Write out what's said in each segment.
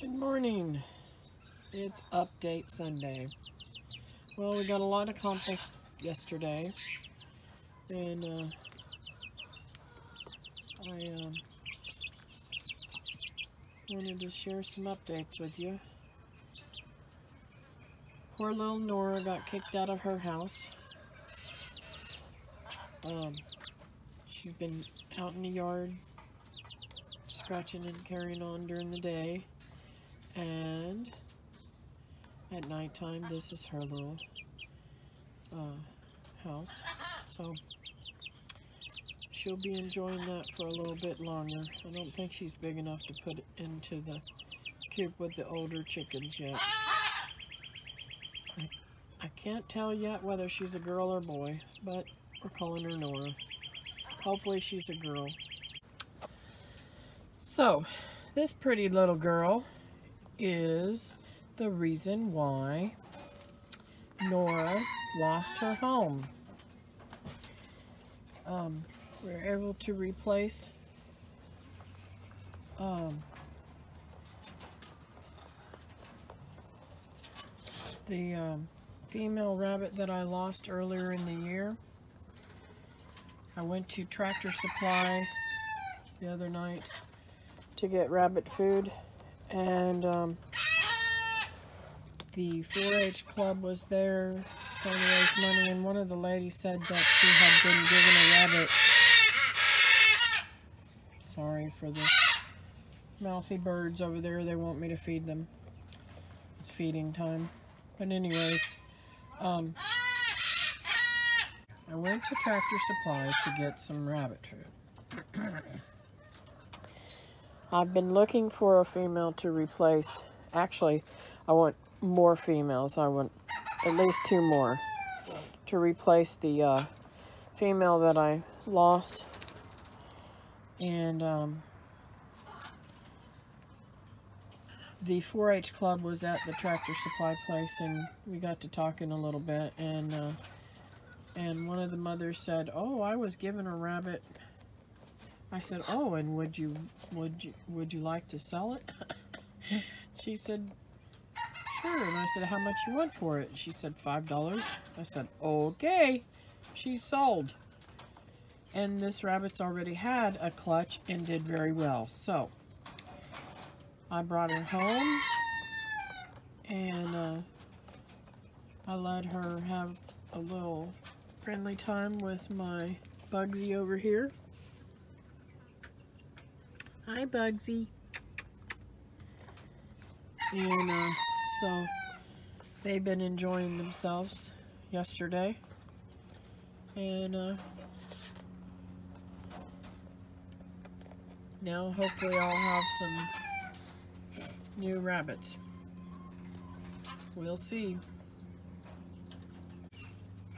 Good morning. It's update Sunday. Well, we got a lot accomplished yesterday, and uh, I um, wanted to share some updates with you. Poor little Nora got kicked out of her house. Um, she's been out in the yard scratching and carrying on during the day. And at nighttime, this is her little uh, house. So she'll be enjoying that for a little bit longer. I don't think she's big enough to put into the coop with the older chickens yet. I, I can't tell yet whether she's a girl or boy, but we're calling her Nora. Hopefully she's a girl. So, this pretty little girl is the reason why Nora lost her home. Um, we are able to replace um, the um, female rabbit that I lost earlier in the year. I went to Tractor Supply the other night to get rabbit food and um, the 4-H club was there trying to raise money and one of the ladies said that she had been given a rabbit. Sorry for the mouthy birds over there they want me to feed them. It's feeding time. But anyways um, I went to Tractor Supply to get some rabbit food I've been looking for a female to replace. Actually, I want more females. I want at least two more to replace the uh, female that I lost. And um, the 4-H club was at the tractor supply place and we got to talking a little bit and uh, and one of the mothers said, oh, I was given a rabbit I said, "Oh, and would you would you would you like to sell it?" she said, "Sure." And I said, "How much you want for it?" She said, five dollars." I said, "Okay." She sold. And this rabbit's already had a clutch and did very well. So, I brought her home and uh, I let her have a little friendly time with my Bugsy over here. Hi, Bugsy. And uh, so they've been enjoying themselves yesterday. And uh, now hopefully I'll have some new rabbits. We'll see.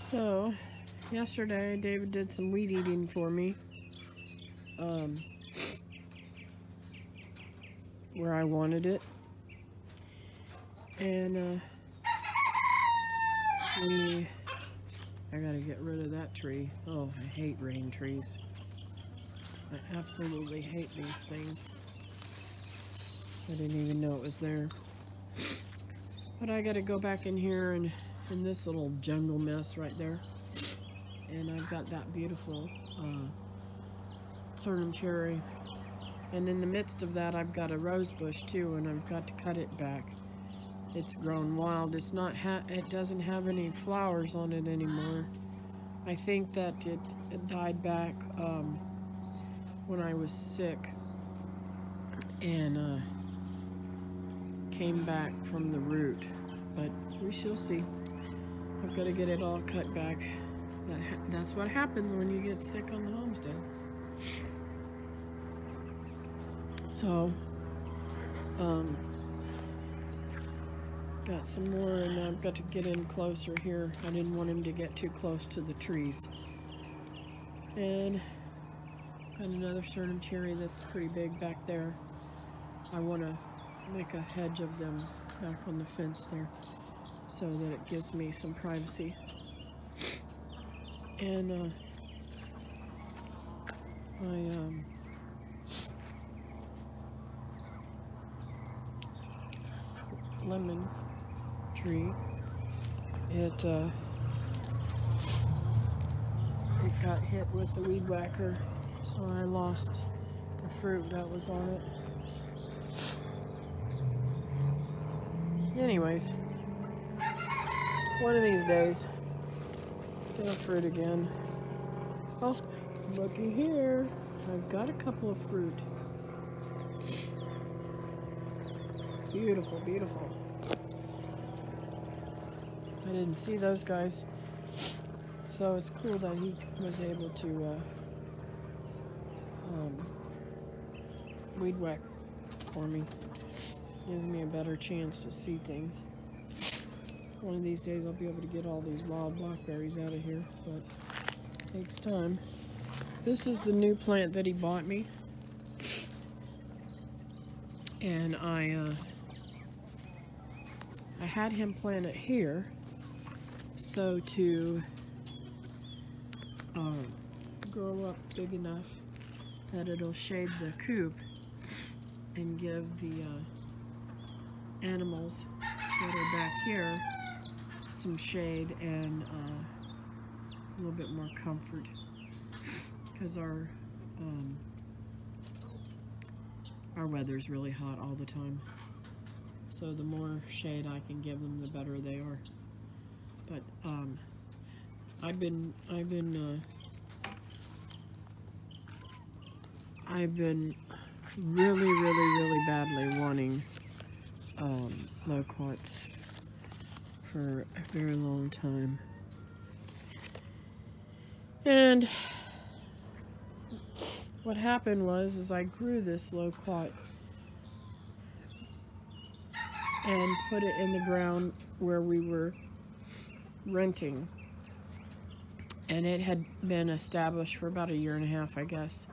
So, yesterday David did some weed eating for me. Um, where I wanted it. And uh, we, I gotta get rid of that tree. Oh, I hate rain trees. I absolutely hate these things. I didn't even know it was there. But I gotta go back in here and in this little jungle mess right there. And I've got that beautiful uh, cherry and in the midst of that, I've got a rose bush too, and I've got to cut it back. It's grown wild. It's not it doesn't have any flowers on it anymore. I think that it, it died back um, when I was sick and uh, came back from the root. But we shall see. I've got to get it all cut back. That that's what happens when you get sick on the homestead. So, um, got some more and I've got to get in closer here. I didn't want him to get too close to the trees. And got another Suriname cherry that's pretty big back there. I want to make a hedge of them back on the fence there so that it gives me some privacy. And uh, I um, lemon tree. It uh, it got hit with the weed whacker, so I lost the fruit that was on it. Anyways, one of these days, get fruit again. Oh, looky here. I've got a couple of fruit. Beautiful, beautiful. I didn't see those guys. So it's cool that he was able to uh, um, weed whack for me. Gives me a better chance to see things. One of these days I'll be able to get all these wild blackberries out of here, but takes time. This is the new plant that he bought me. And I, uh, I had him plant it here so to um, grow up big enough that it'll shade the coop and give the uh, animals that are back here some shade and uh, a little bit more comfort. Because our um, our weather's really hot all the time so the more shade I can give them the better they are. But um, I've been I've been uh, I've been really really really badly wanting um, loquats for a very long time. And what happened was is I grew this loquat and put it in the ground where we were renting. And it had been established for about a year and a half I guess.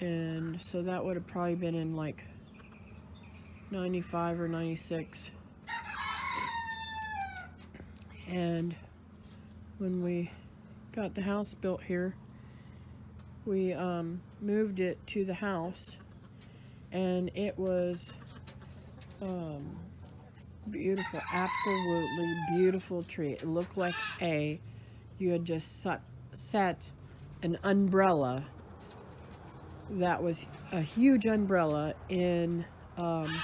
And so that would have probably been in like 95 or 96 and when we got the house built here we um, moved it to the house. And it was um, beautiful absolutely beautiful tree. It looked like a you had just set, set an umbrella that was a huge umbrella in um,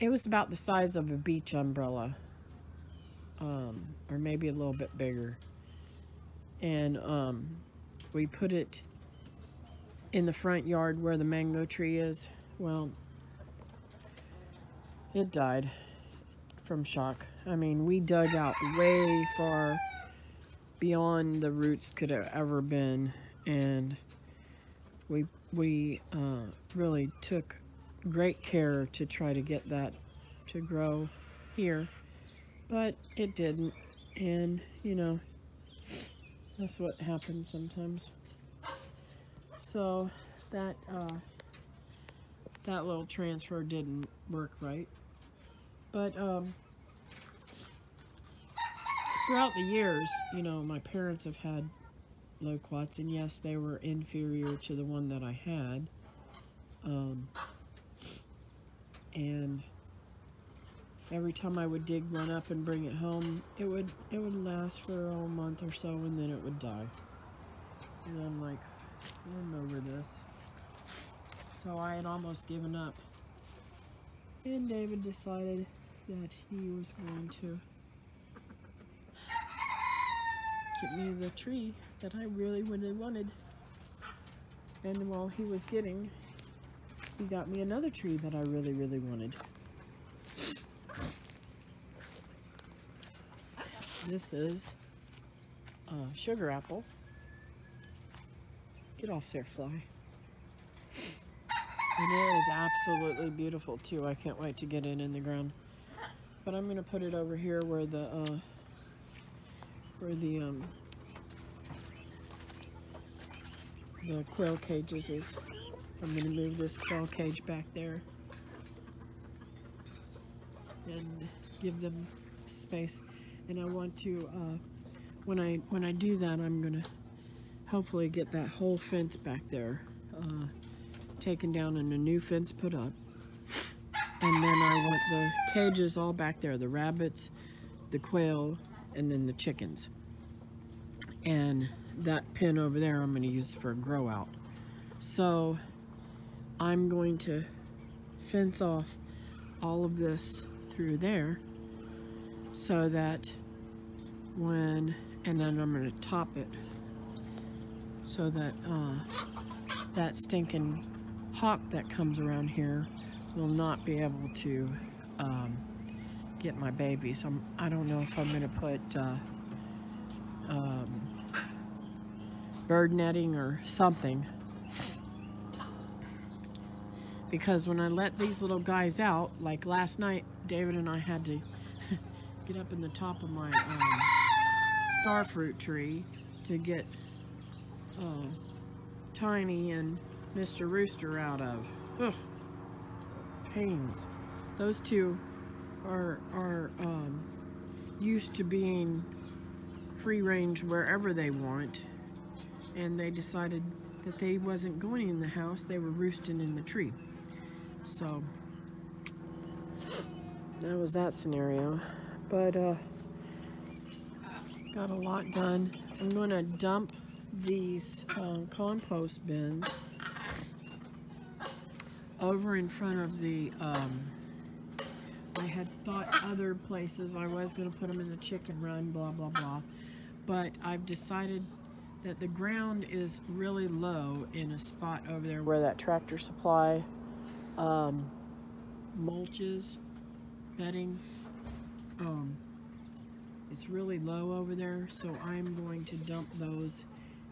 it was about the size of a beach umbrella um, or maybe a little bit bigger. And um, we put it in the front yard where the mango tree is well it died from shock. I mean we dug out way far beyond the roots could have ever been and we we uh, really took great care to try to get that to grow here but it didn't and you know that's what happens sometimes. So that uh, that little transfer didn't work right but um, throughout the years you know my parents have had loquats and yes they were inferior to the one that I had um, and every time I would dig one up and bring it home, it would it would last for a month or so and then it would die. And I'm like, I'm over this. So I had almost given up. And David decided that he was going to get me the tree that I really, really wanted. And while he was getting, he got me another tree that I really, really wanted. This is a sugar apple. Get off there, fly. And it is absolutely beautiful too. I can't wait to get it in the ground. But I'm gonna put it over here where the uh, where the um, the quail cages is. I'm gonna move this quail cage back there and give them space and I want to uh, when I when I do that I'm gonna hopefully get that whole fence back there uh, taken down and a new fence put up And then I want the cages all back there, the rabbits, the quail, and then the chickens. And that pin over there I'm going to use for a grow out. So I'm going to fence off all of this through there so that when, and then I'm going to top it so that uh, that stinking hawk that comes around here will not be able to um, get my babies. I'm, I don't know if I'm going to put uh, um, bird netting or something. Because when I let these little guys out, like last night, David and I had to get up in the top of my um, starfruit tree to get uh, Tiny and Mr. Rooster out of. Ugh. Pains. Those two are, are um, used to being free range wherever they want and they decided that they wasn't going in the house they were roosting in the tree so that was that scenario but uh, got a lot done I'm gonna dump these um, compost bins over in front of the um, I had thought other places. I was going to put them in the chicken run blah blah blah. But I've decided that the ground is really low in a spot over there where that tractor supply um, mulches bedding um, it's really low over there. So I'm going to dump those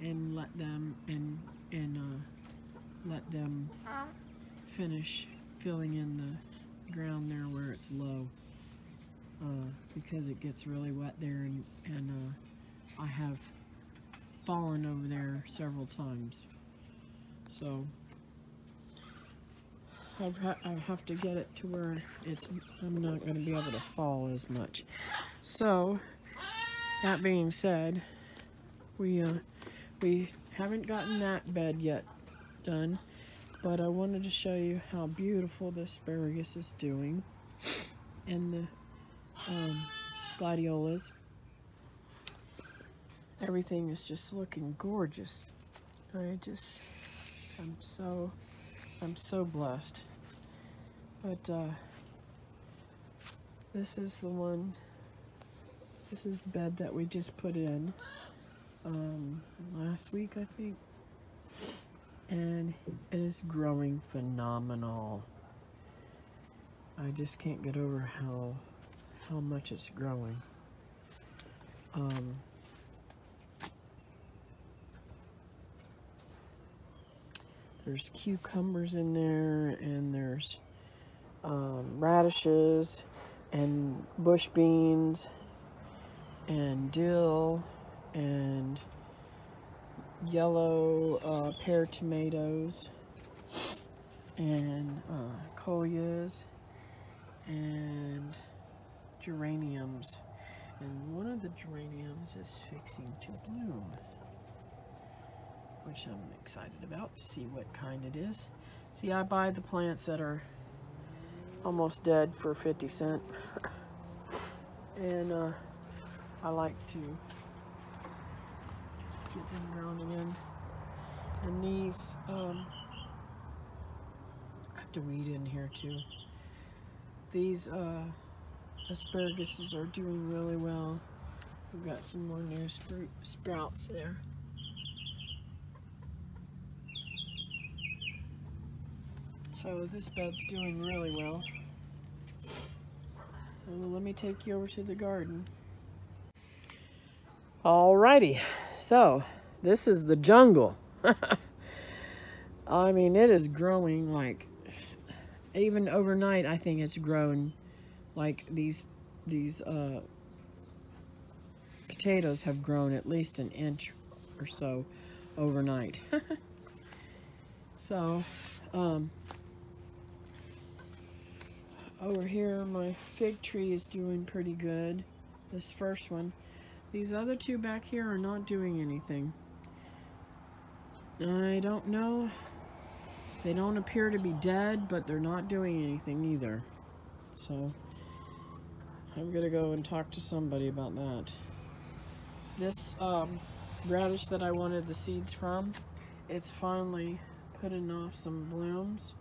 and let them and and uh, let them finish filling in the ground there where it's low uh, because it gets really wet there and, and uh, I have fallen over there several times. So I have to get it to where it's I'm not going to be able to fall as much. So that being said we uh, we haven't gotten that bed yet done, but I wanted to show you how beautiful the asparagus is doing and the um, gladiolas. Everything is just looking gorgeous. I just, I'm so, I'm so blessed. But uh, this is the one, this is the bed that we just put in um, last week, I think. And it is growing phenomenal. I just can't get over how how much it's growing. Um, there's cucumbers in there, and there's um, radishes, and bush beans, and dill and yellow uh, pear tomatoes and uh, coleus and geraniums. And one of the geraniums is fixing to bloom which I'm excited about to see what kind it is. See I buy the plants that are almost dead for 50 cent. And uh, I like to get them grown again. And these, um, I have to weed in here too. These uh, asparaguses are doing really well. We've got some more new sprouts there. So this bed's doing really well. So let me take you over to the garden. Alrighty, so, this is the jungle. I mean, it is growing like, even overnight, I think it's grown like these, these, uh, potatoes have grown at least an inch or so overnight. so, um, over here, my fig tree is doing pretty good. This first one. These other two back here are not doing anything. I don't know They don't appear to be dead, but they're not doing anything either. So, I'm gonna go and talk to somebody about that. This um, radish that I wanted the seeds from, it's finally putting off some blooms.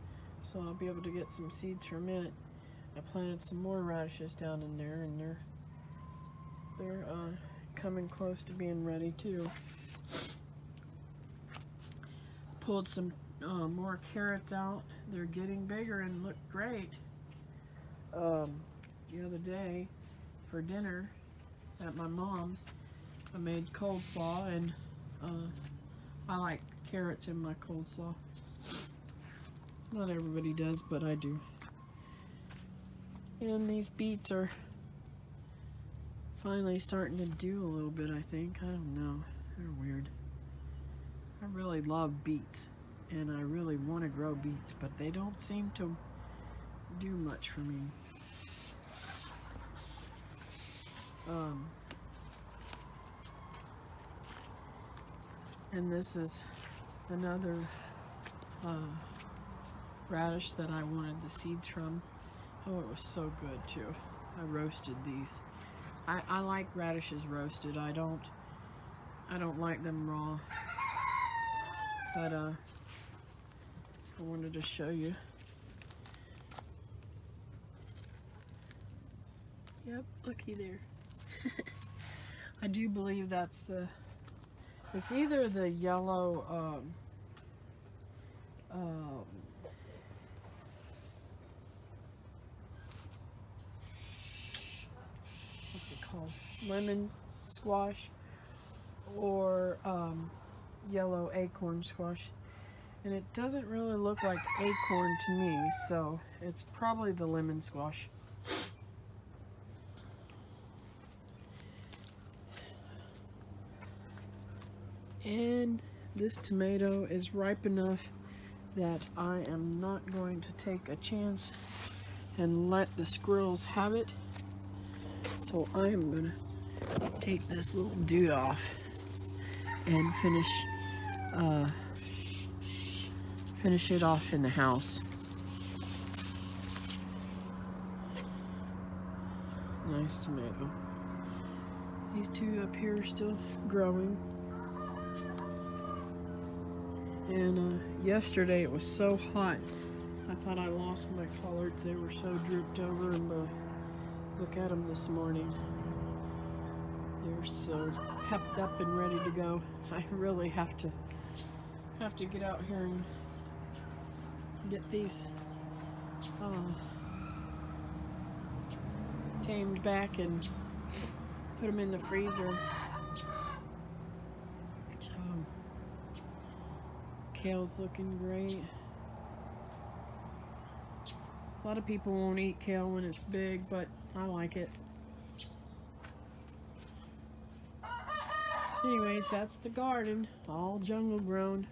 So I'll be able to get some seeds from it. I planted some more radishes down in there and they're they're uh, coming close to being ready too. Pulled some uh, more carrots out. They're getting bigger and look great. Um, the other day for dinner at my mom's, I made coleslaw and uh, I like carrots in my coleslaw. Not everybody does, but I do. And these beets are finally starting to do a little bit, I think. I don't know. They're weird. I really love beets, and I really want to grow beets, but they don't seem to do much for me. Um, and this is another uh, radish that I wanted the seeds from. Oh, it was so good too. I roasted these. I, I like radishes roasted. I don't I don't like them raw. But uh I wanted to show you. Yep, looky there. I do believe that's the it's either the yellow um, um, Lemon squash or um, yellow acorn squash. And it doesn't really look like acorn to me, so it's probably the lemon squash. And this tomato is ripe enough that I am not going to take a chance and let the squirrels have it. So I am to take this little dude off and finish uh, finish it off in the house. Nice tomato. These two up here are still growing. And uh, yesterday it was so hot, I thought I lost my collards. They were so drooped over, and uh, look at them this morning. They're so pepped up and ready to go. I really have to have to get out here and get these uh, tamed back and put them in the freezer. Kale's looking great. A lot of people won't eat kale when it's big, but I like it. Anyways, that's the garden, all jungle grown.